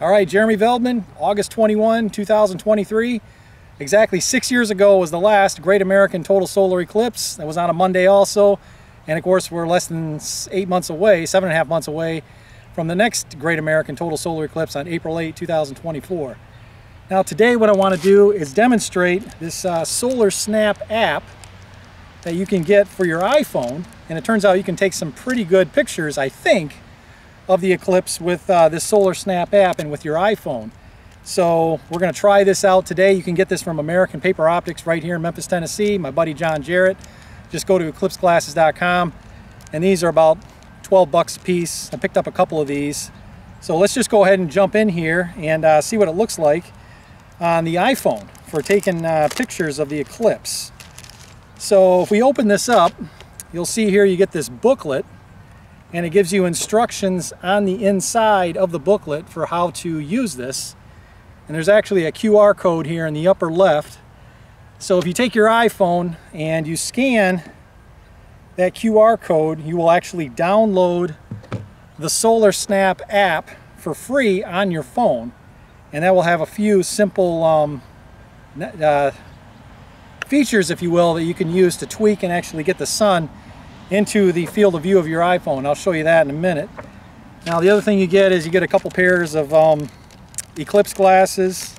All right, Jeremy Veldman, August 21, 2023. Exactly six years ago was the last Great American Total Solar Eclipse. That was on a Monday also. And of course, we're less than eight months away, seven and a half months away from the next Great American Total Solar Eclipse on April 8, 2024. Now today what I want to do is demonstrate this uh, Solar Snap app that you can get for your iPhone. And it turns out you can take some pretty good pictures, I think, of the eclipse with uh, this Solar Snap app and with your iPhone. So we're going to try this out today. You can get this from American Paper Optics right here in Memphis, Tennessee. My buddy John Jarrett. Just go to eclipseglasses.com and these are about 12 bucks a piece. I picked up a couple of these. So let's just go ahead and jump in here and uh, see what it looks like on the iPhone for taking uh, pictures of the eclipse. So if we open this up, you'll see here you get this booklet and it gives you instructions on the inside of the booklet for how to use this. And there's actually a QR code here in the upper left. So if you take your iPhone and you scan that QR code, you will actually download the Solar Snap app for free on your phone. And that will have a few simple um, uh, features, if you will, that you can use to tweak and actually get the sun into the field of view of your iPhone. I'll show you that in a minute. Now the other thing you get is you get a couple pairs of um, eclipse glasses.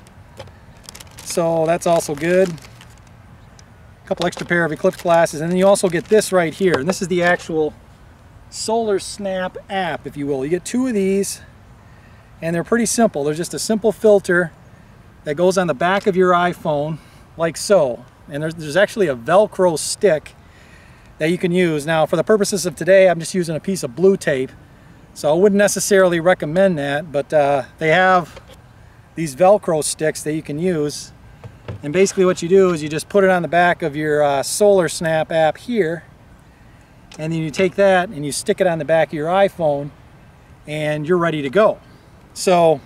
So that's also good. A couple extra pair of eclipse glasses. And then you also get this right here. And this is the actual Solar Snap app, if you will. You get two of these and they're pretty simple. They're just a simple filter that goes on the back of your iPhone like so. And there's, there's actually a Velcro stick that you can use. Now for the purposes of today I'm just using a piece of blue tape so I wouldn't necessarily recommend that but uh, they have these velcro sticks that you can use and basically what you do is you just put it on the back of your uh, solar snap app here and then you take that and you stick it on the back of your iPhone and you're ready to go so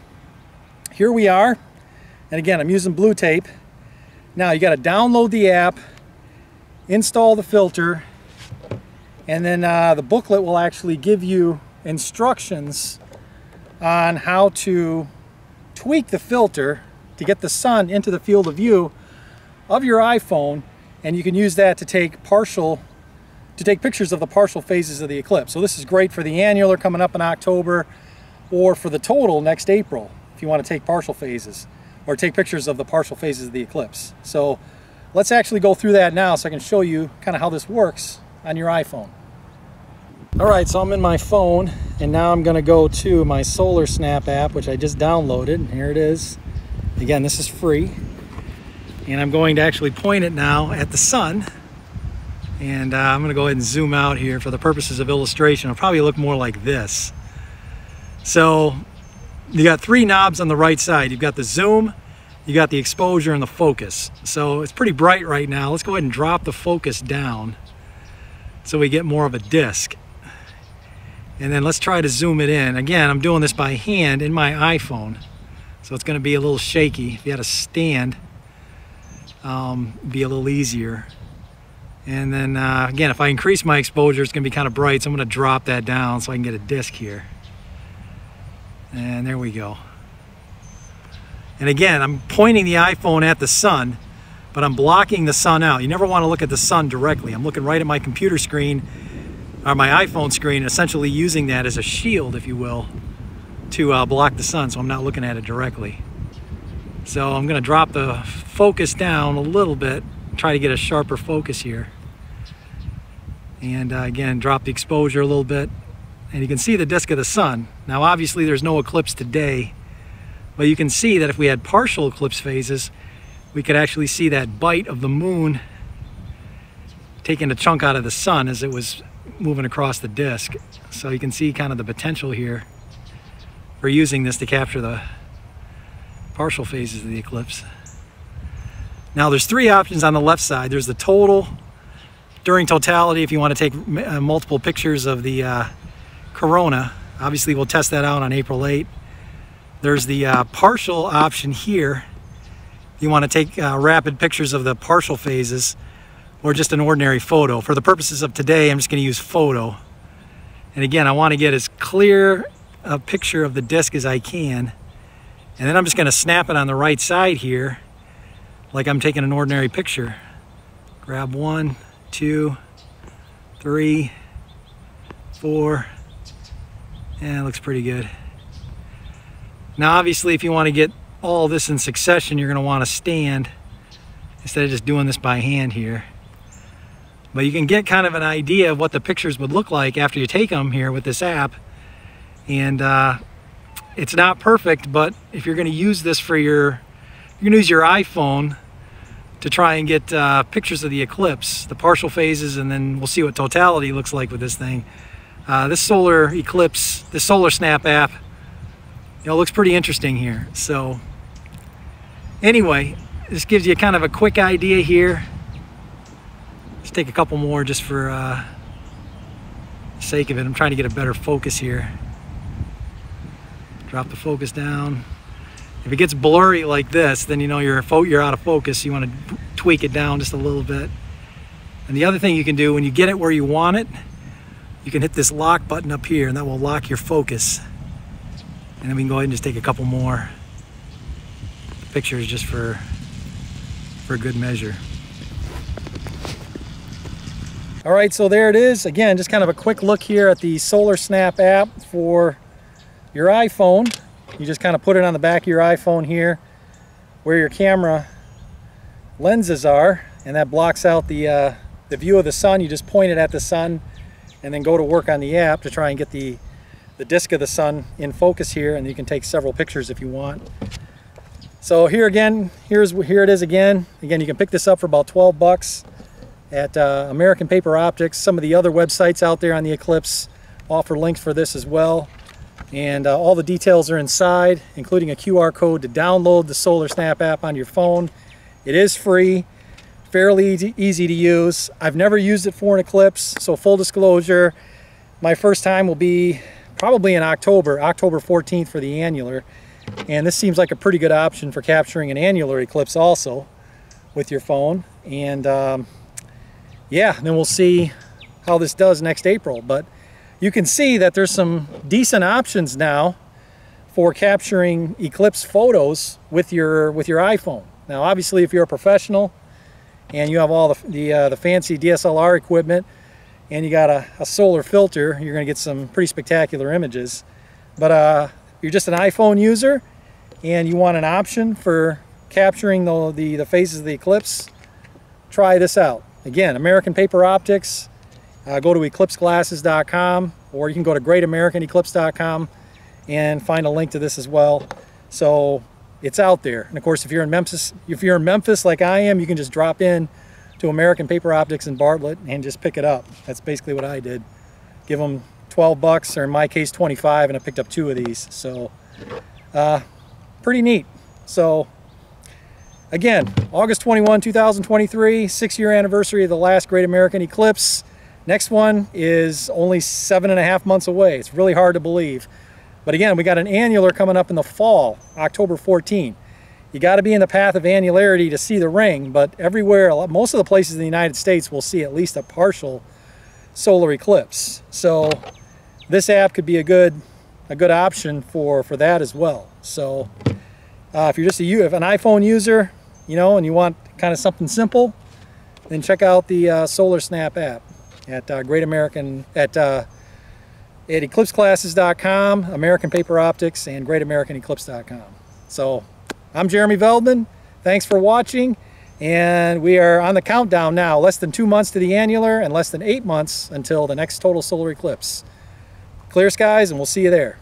here we are and again I'm using blue tape now you got to download the app install the filter and then uh, the booklet will actually give you instructions on how to tweak the filter to get the sun into the field of view of your iPhone and you can use that to take partial to take pictures of the partial phases of the eclipse. So this is great for the annular coming up in October or for the total next April if you want to take partial phases or take pictures of the partial phases of the eclipse. So let's actually go through that now so I can show you kind of how this works on your iPhone. All right, so I'm in my phone and now I'm gonna go to my Solar Snap app, which I just downloaded. And here it is. Again, this is free. And I'm going to actually point it now at the sun. And uh, I'm gonna go ahead and zoom out here for the purposes of illustration. It'll probably look more like this. So you got three knobs on the right side. You've got the zoom, you got the exposure and the focus. So it's pretty bright right now. Let's go ahead and drop the focus down so we get more of a disc. And then let's try to zoom it in. Again, I'm doing this by hand in my iPhone. So it's gonna be a little shaky. If you had a stand, um, be a little easier. And then uh, again, if I increase my exposure, it's gonna be kind of bright. So I'm gonna drop that down so I can get a disc here. And there we go. And again, I'm pointing the iPhone at the sun but I'm blocking the sun out. You never want to look at the sun directly. I'm looking right at my computer screen or my iPhone screen, essentially using that as a shield, if you will, to uh, block the sun so I'm not looking at it directly. So I'm going to drop the focus down a little bit, try to get a sharper focus here. And uh, again, drop the exposure a little bit. And you can see the disk of the sun. Now obviously there's no eclipse today, but you can see that if we had partial eclipse phases, we could actually see that bite of the moon taking a chunk out of the sun as it was moving across the disk. So you can see kind of the potential here for using this to capture the partial phases of the eclipse. Now there's three options on the left side. There's the total, during totality if you want to take uh, multiple pictures of the uh, corona. Obviously we'll test that out on April 8. There's the uh, partial option here you want to take uh, rapid pictures of the partial phases or just an ordinary photo. For the purposes of today, I'm just going to use photo. And again, I want to get as clear a picture of the disc as I can. And then I'm just gonna snap it on the right side here, like I'm taking an ordinary picture. Grab one, two, three, four, and it looks pretty good. Now obviously if you want to get all this in succession, you're going to want to stand instead of just doing this by hand here. But you can get kind of an idea of what the pictures would look like after you take them here with this app. And uh, it's not perfect, but if you're going to use this for your, you're to use your iPhone to try and get uh, pictures of the eclipse, the partial phases, and then we'll see what totality looks like with this thing. Uh, this solar eclipse, this solar snap app, you know, looks pretty interesting here. So anyway, this gives you kind of a quick idea here. Let's take a couple more just for uh, sake of it. I'm trying to get a better focus here. Drop the focus down. If it gets blurry like this, then you know you're, you're out of focus. You want to tweak it down just a little bit. And the other thing you can do when you get it where you want it, you can hit this lock button up here and that will lock your focus. And then we can go ahead and just take a couple more pictures just for, for good measure. All right, so there it is. Again, just kind of a quick look here at the Solar Snap app for your iPhone. You just kind of put it on the back of your iPhone here where your camera lenses are and that blocks out the, uh, the view of the sun. You just point it at the sun and then go to work on the app to try and get the, the disk of the sun in focus here and you can take several pictures if you want. So here again, here's here it is again. Again, you can pick this up for about 12 bucks at uh, American Paper Optics. Some of the other websites out there on the Eclipse offer links for this as well. And uh, all the details are inside, including a QR code to download the Solar Snap app on your phone. It is free, fairly easy to use. I've never used it for an Eclipse, so full disclosure, my first time will be probably in October, October 14th for the annular. And this seems like a pretty good option for capturing an annular eclipse also with your phone. And um, yeah, then we'll see how this does next April. But you can see that there's some decent options now for capturing eclipse photos with your with your iPhone. Now, obviously, if you're a professional and you have all the the, uh, the fancy DSLR equipment and you got a, a solar filter, you're going to get some pretty spectacular images. But uh, you're just an iPhone user and you want an option for capturing the, the, the phases of the eclipse, try this out. Again, American Paper Optics, uh, go to eclipseglasses.com or you can go to greatamericaneclipse.com and find a link to this as well. So it's out there. And of course, if you're in Memphis, if you're in Memphis like I am, you can just drop in to American Paper Optics in Bartlett and just pick it up. That's basically what I did. Give them 12 bucks, or in my case 25, and I picked up two of these. So uh, pretty neat. So again, August 21, 2023, six year anniversary of the last Great American Eclipse. Next one is only seven and a half months away. It's really hard to believe. But again, we got an annular coming up in the fall, October 14. You got to be in the path of annularity to see the ring, but everywhere, most of the places in the United States will see at least a partial solar eclipse. So this app could be a good a good option for for that as well. So uh, if you're just a you if an iphone user you know and you want kind of something simple then check out the uh, solar snap app at uh, great american at uh, at eclipseglasses.com american paper optics and greatamericaneclipse.com so i'm jeremy veldman. Thanks for watching and we are on the countdown now. Less than two months to the annular and less than eight months until the next total solar eclipse Clear skies and we'll see you there.